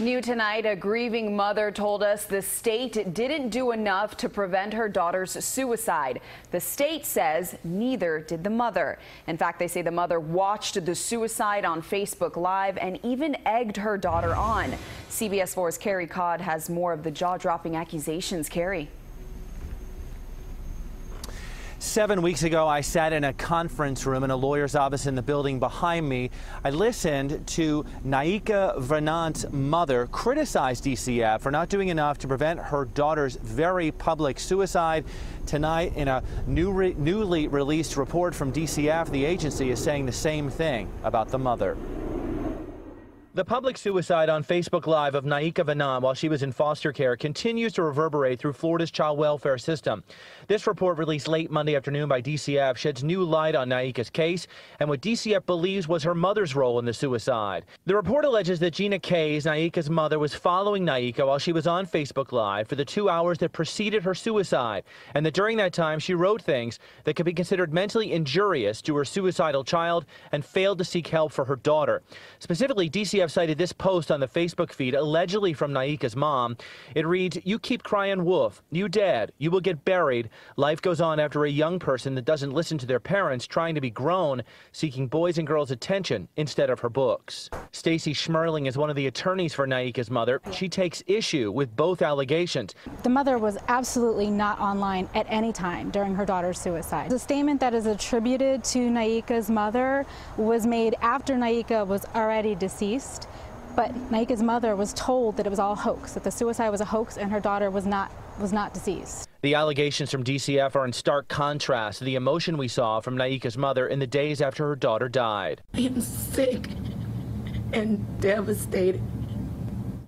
New tonight, a grieving mother told us the state didn't do enough to prevent her daughter's suicide. The state says neither did the mother. In fact, they say the mother watched the suicide on Facebook Live and even egged her daughter on. CBS 4's Carey Codd has more of the jaw-dropping accusations. Carey. Seven weeks ago, I sat in a conference room in a lawyer's office in the building behind me. I listened to Naika Venant's mother criticize DCF for not doing enough to prevent her daughter's very public suicide. Tonight, in a new re newly released report from DCF, the agency is saying the same thing about the mother. The public suicide on Facebook Live of Naika Venant while she was in foster care continues to reverberate through Florida's child welfare system. This report released late Monday afternoon by DCF sheds new light on Naika's case and what DCF believes was her mother's role in the suicide. The report alleges that Gina Caze, Naika's mother, was following Naika while she was on Facebook Live for the two hours that preceded her suicide, and that during that time she wrote things that could be considered mentally injurious to her suicidal child and failed to seek help for her daughter. Specifically, DCF have cited this post on the Facebook feed, allegedly from Naika's mom. It reads, You keep crying wolf. You dead. You will get buried. Life goes on after a young person that doesn't listen to their parents, trying to be grown, seeking boys and girls' attention instead of her books. Stacie Schmerling is one of the attorneys for Naika's mother. She takes issue with both allegations. The mother was absolutely not online at any time during her daughter's suicide. The statement that is attributed to Naika's mother was made after Naika was already deceased. But Naika's mother was told that it was all hoax, that the suicide was a hoax and her daughter was not was not deceased. The allegations from DCF are in stark contrast to the emotion we saw from Naika's mother in the days after her daughter died. I am sick and devastated.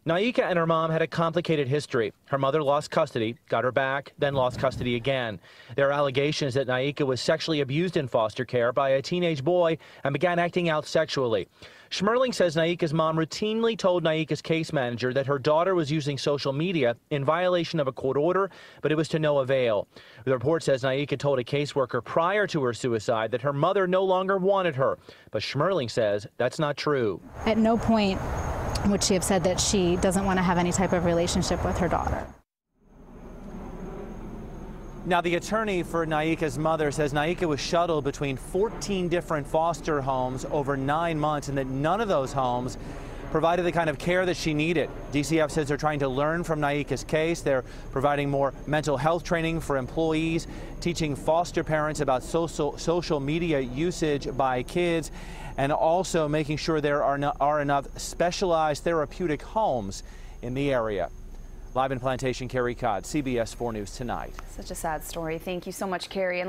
Naika and her mom had a complicated history. Her mother lost custody, got her back, then lost custody again. There are allegations that Naika was sexually abused in foster care by a teenage boy and began acting out sexually. Schmerling says Naika's mom routinely told Naika's case manager that her daughter was using social media in violation of a court order, but it was to no avail. The report says Naika told a caseworker prior to her suicide that her mother no longer wanted her, but Schmerling says that's not true. At no point would she have said that she doesn't want to have any type of relationship with her daughter. Now, the attorney for Naika's mother says Naika was shuttled between 14 different foster homes over nine months and that none of those homes provided the kind of care that she needed. DCF says they're trying to learn from Naika's case. They're providing more mental health training for employees, teaching foster parents about social, social media usage by kids, and also making sure there are, no, are enough specialized therapeutic homes in the area. Live in Plantation, Carey Codd, CBS 4 News Tonight. Such a sad story. Thank you so much, Carey. And